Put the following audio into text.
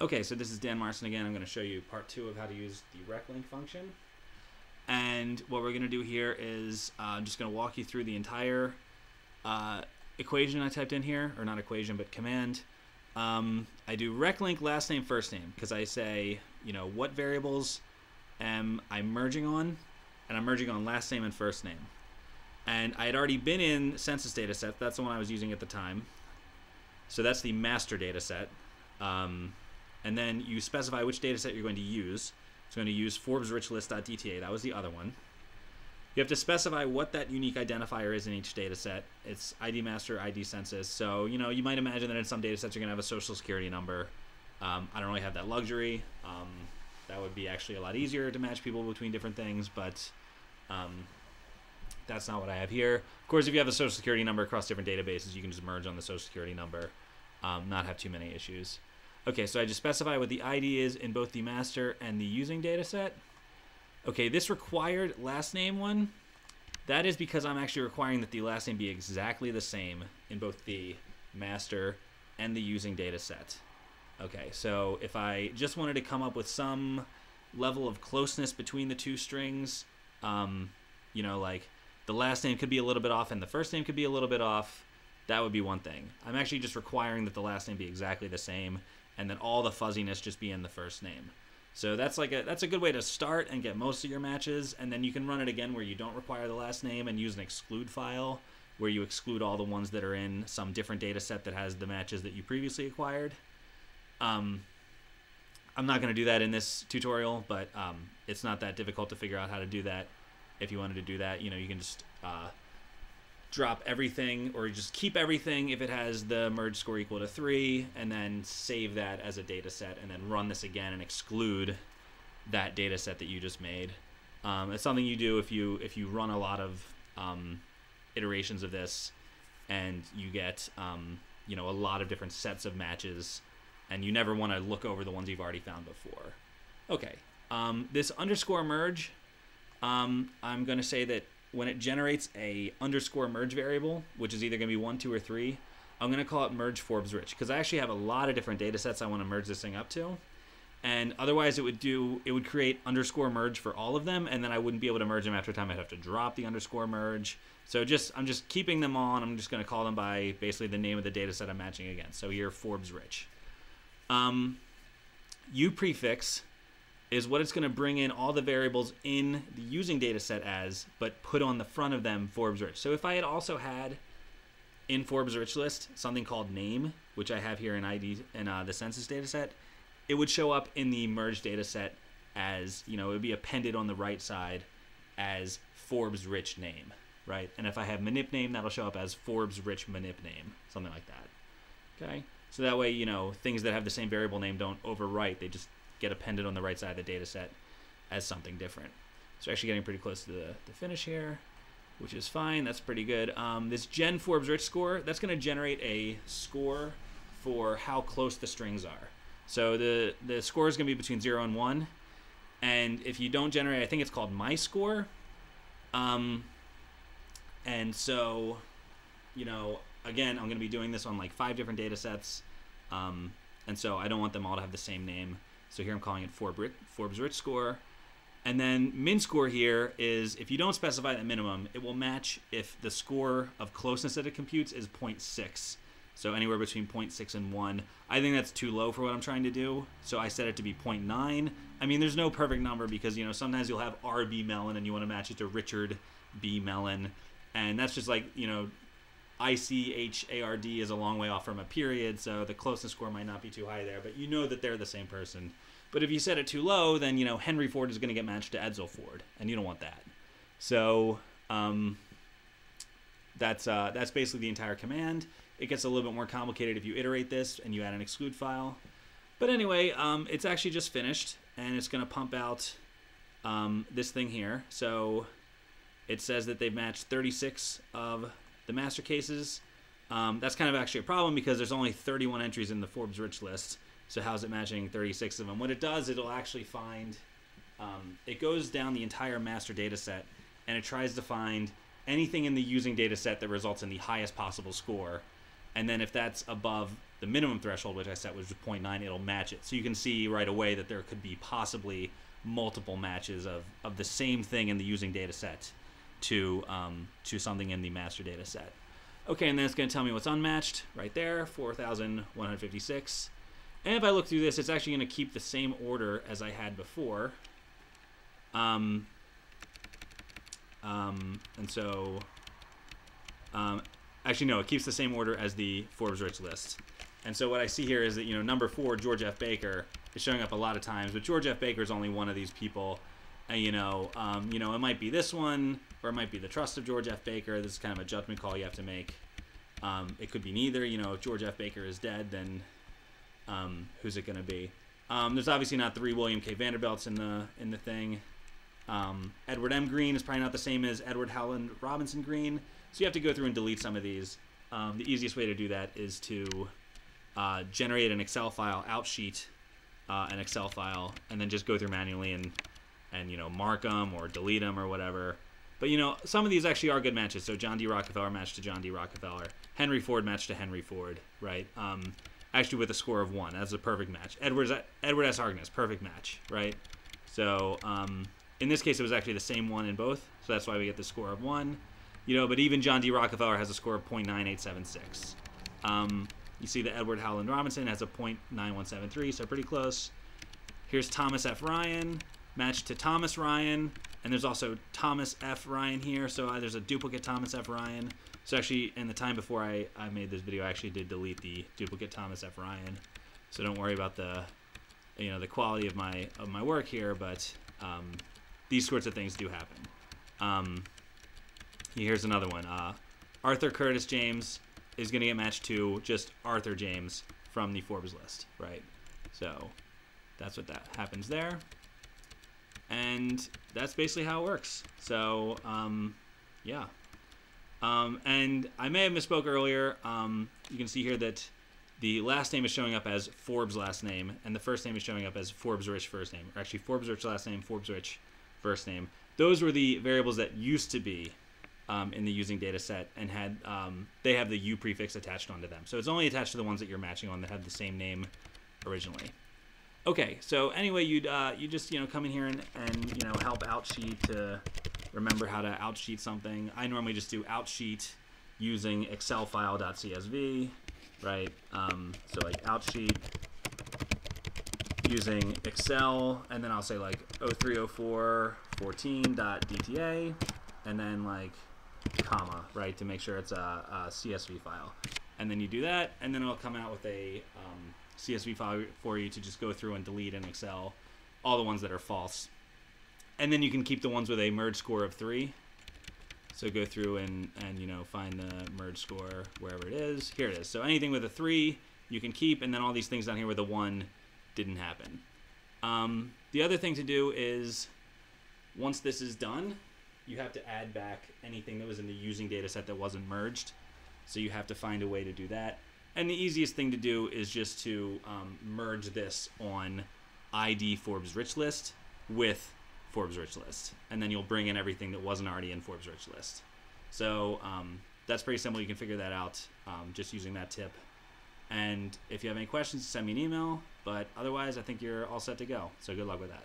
Okay, so this is Dan Marcin again. I'm going to show you part two of how to use the reclink function. And what we're going to do here is uh, I'm just going to walk you through the entire uh, equation I typed in here, or not equation, but command. Um, I do reclink last name, first name, because I say, you know, what variables am I merging on, and I'm merging on last name and first name. And I had already been in census data set. That's the one I was using at the time. So that's the master data set. Um, and then you specify which data set you're going to use. It's going to use ForbesRichList.dta. That was the other one. You have to specify what that unique identifier is in each data set. It's ID master, ID census. So, you know, you might imagine that in some data sets you're going to have a social security number. Um, I don't really have that luxury. Um, that would be actually a lot easier to match people between different things, but um, that's not what I have here. Of course, if you have a social security number across different databases, you can just merge on the social security number, um, not have too many issues. Okay, so I just specify what the ID is in both the master and the using data set. Okay, this required last name one, that is because I'm actually requiring that the last name be exactly the same in both the master and the using data set. Okay, so if I just wanted to come up with some level of closeness between the two strings, um, you know, like the last name could be a little bit off and the first name could be a little bit off, that would be one thing. I'm actually just requiring that the last name be exactly the same and then all the fuzziness just be in the first name. So that's like a that's a good way to start and get most of your matches, and then you can run it again where you don't require the last name and use an exclude file where you exclude all the ones that are in some different data set that has the matches that you previously acquired. Um, I'm not going to do that in this tutorial, but um, it's not that difficult to figure out how to do that. If you wanted to do that, you know, you can just uh, drop everything or just keep everything if it has the merge score equal to three and then save that as a data set and then run this again and exclude that data set that you just made. Um, it's something you do if you if you run a lot of um, iterations of this and you get um, you know a lot of different sets of matches and you never want to look over the ones you've already found before. Okay, um, this underscore merge, um, I'm going to say that when it generates a underscore merge variable, which is either going to be one, two, or three, I'm going to call it merge Forbes rich because I actually have a lot of different data sets I want to merge this thing up to. And otherwise, it would do it would create underscore merge for all of them, and then I wouldn't be able to merge them after time. I'd have to drop the underscore merge. So just I'm just keeping them on. I'm just going to call them by basically the name of the data set I'm matching against. So here, Forbes rich. Um, U prefix is what it's going to bring in all the variables in the using data set as, but put on the front of them Forbes Rich. So if I had also had in Forbes Rich list something called name, which I have here in ID in uh, the census data set, it would show up in the merge data set as, you know, it would be appended on the right side as Forbes Rich name, right? And if I have manip name, that'll show up as Forbes Rich manip name, something like that. Okay? So that way, you know, things that have the same variable name don't overwrite. They just get appended on the right side of the data set as something different. So actually getting pretty close to the, the finish here, which is fine. That's pretty good. Um, this Gen Forbes Rich score, that's going to generate a score for how close the strings are. So the, the score is going to be between 0 and 1. And if you don't generate, I think it's called my score. Um, and so, you know, again, I'm going to be doing this on like five different data sets. Um, and so I don't want them all to have the same name. So here I'm calling it Forbes Rich score. And then min score here is if you don't specify that minimum, it will match if the score of closeness that it computes is 0.6. So anywhere between 0.6 and 1. I think that's too low for what I'm trying to do. So I set it to be 0.9. I mean, there's no perfect number because, you know, sometimes you'll have RB Mellon and you want to match it to Richard B. Mellon. And that's just like, you know, ICHARD is a long way off from a period, so the closeness score might not be too high there, but you know that they're the same person. But if you set it too low, then you know Henry Ford is going to get matched to Edsel Ford, and you don't want that. So um, that's uh, that's basically the entire command. It gets a little bit more complicated if you iterate this and you add an exclude file. But anyway, um, it's actually just finished, and it's going to pump out um, this thing here. So it says that they've matched 36 of the master cases. Um, that's kind of actually a problem because there's only 31 entries in the Forbes Rich list. So how's it matching 36 of them? What it does, it'll actually find, um, it goes down the entire master data set and it tries to find anything in the using data set that results in the highest possible score. And then if that's above the minimum threshold, which I set was 0.9, it'll match it. So you can see right away that there could be possibly multiple matches of, of the same thing in the using data set to um, to something in the master data set. Okay, and then it's going to tell me what's unmatched right there, 4,156. And if I look through this, it's actually going to keep the same order as I had before. Um, um, and so, um, actually, no, it keeps the same order as the Forbes Rich list. And so what I see here is that, you know, number four, George F. Baker, is showing up a lot of times, but George F. Baker is only one of these people. And, you know, um, you know, it might be this one, or it might be the trust of George F. Baker. This is kind of a judgment call you have to make. Um, it could be neither. You know, if George F. Baker is dead, then um, who's it going to be? Um, there's obviously not three William K. Vanderbilts in the in the thing. Um, Edward M. Green is probably not the same as Edward Howland Robinson Green, so you have to go through and delete some of these. Um, the easiest way to do that is to uh, generate an Excel file, outsheet uh, an Excel file, and then just go through manually and and you know mark them or delete them or whatever. But you know some of these actually are good matches. So John D. Rockefeller matched to John D. Rockefeller, Henry Ford matched to Henry Ford, right? Um, actually with a score of one, that's a perfect match. Edward Edward S. Harkness, perfect match, right? So um, in this case, it was actually the same one in both, so that's why we get the score of one. You know, but even John D. Rockefeller has a score of .9876. Um, you see that Edward Howland Robinson has a .9173, so pretty close. Here's Thomas F. Ryan, matched to Thomas Ryan, and there's also Thomas F. Ryan here, so uh, there's a duplicate Thomas F. Ryan. So actually, in the time before I, I made this video, I actually did delete the duplicate Thomas F. Ryan. So don't worry about the, you know, the quality of my of my work here, but um, these sorts of things do happen. Um, here's another one. Uh, Arthur Curtis James is going to get matched to just Arthur James from the Forbes list, right? So that's what that happens there. And that's basically how it works. So, um, yeah. Um, and I may have misspoke earlier. Um, you can see here that the last name is showing up as Forbes last name, and the first name is showing up as Forbes Rich first name. Or actually, Forbes Rich last name, Forbes Rich first name. Those were the variables that used to be um, in the using data set and had um, they have the U prefix attached onto them. So it's only attached to the ones that you're matching on that have the same name originally. Okay, so anyway, you'd uh, you just you know come in here and, and you know help outsheet to remember how to outsheet something. I normally just do outsheet using Excel file.csv, right? Um, so like outsheet using Excel, and then I'll say like 0304 14.dta, and then like comma, right, to make sure it's a, a, CSV file. And then you do that, and then it'll come out with a um, CSV file for you to just go through and delete in Excel all the ones that are false. And then you can keep the ones with a merge score of three. So go through and, and you know find the merge score wherever it is. Here it is. So anything with a three you can keep, and then all these things down here with a one didn't happen. Um, the other thing to do is once this is done, you have to add back anything that was in the using data set that wasn't merged. So you have to find a way to do that. And the easiest thing to do is just to um, merge this on ID Forbes Rich List with Forbes Rich List. And then you'll bring in everything that wasn't already in Forbes Rich List. So um, that's pretty simple. You can figure that out um, just using that tip. And if you have any questions, send me an email. But otherwise, I think you're all set to go. So good luck with that.